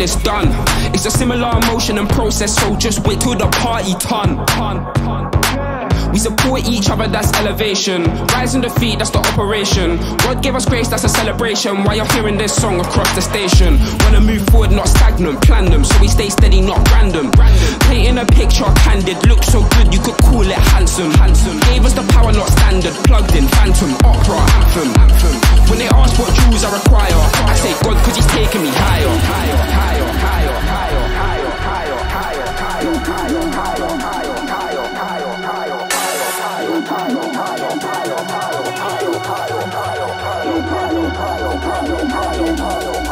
this done. It's a similar emotion and process, so just wait till the party ton. We support each other, that's elevation. Rising the feet, that's the operation. God give us grace, that's a celebration. While you're hearing this song across the station, wanna move forward, not stagnant. Plan them so we stay steady, not random. Painting a picture candid, look so good you could call it handsome. Handsome. Gave us the power, not standard. Plugged in, phantom, opera, anthem. anthem. When they ask what jewels I require, Ohio, Ohio, Ohio, Ohio, Ohio, Ohio.